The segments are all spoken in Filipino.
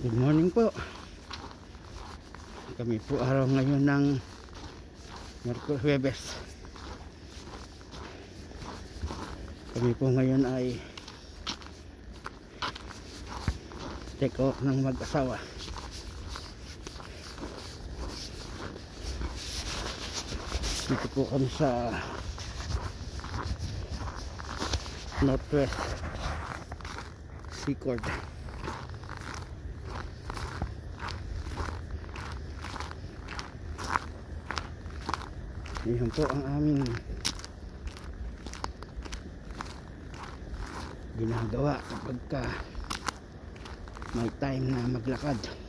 Good morning po. Kami po araw ngayon ng Merkulis Huwebes. Kami po ngayon ay take off ng mag-asawa. Dito po kami sa Northwest Seacord. Yan po ang aming ginagawa kapag ka may time na maglakad.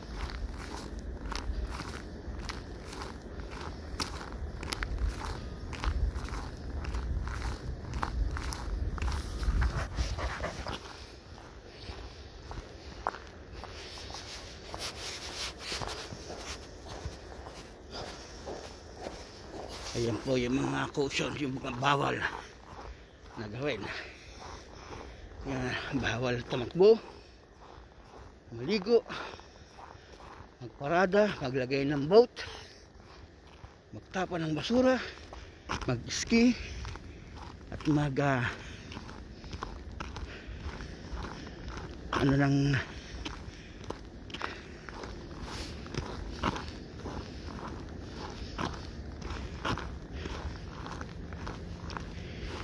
Ayan po yung mga caution, yung mga bawal na gawin. Yan, bawal tumakbo, maligo, magparada, maglagay ng boat, magtapa ng basura, mag-ski, at mag ah, ano ng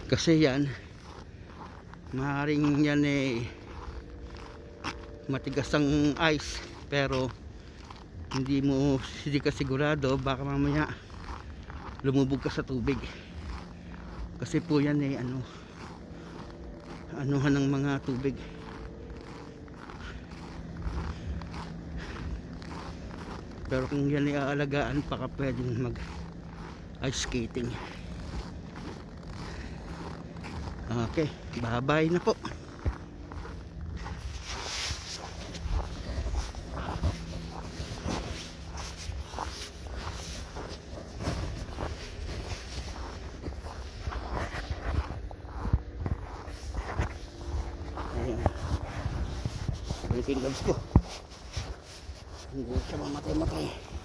kasi yan maaaring yan eh matigas ang ice pero hindi mo hindi ka sigurado baka mamaya lumubog ka sa tubig. Kasi po yan eh ano anuhan ng mga tubig. Pero kung yan ay aalagaan baka pwedeng mag ice skating Okay, bye-bye na po. Ayan. Breaking gloves ko. Hindi siya mamatay-matay.